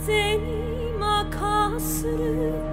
風に任する。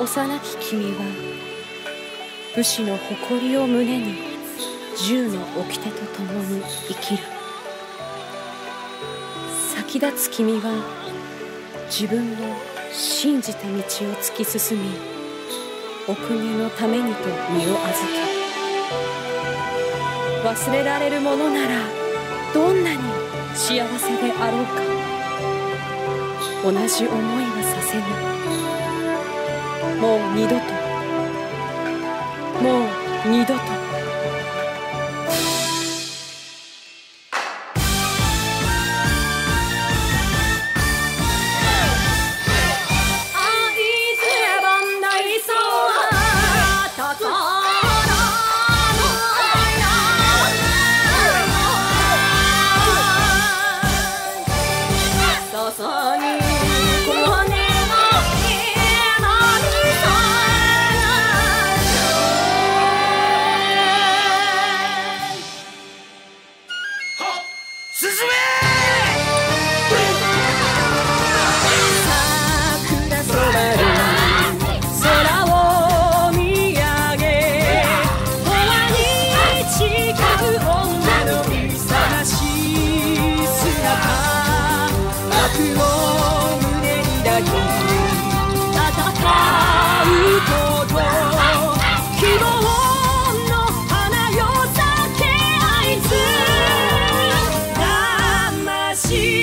幼き君は武士の誇りを胸に銃の掟と共に生きる。先立つ君は自分の信じた道を突き進みお国のためにと身を預け忘れられるものならどんなに幸せであろうか同じ思いはさせぬ。もう二度と。もう二度と。会津磐梯 see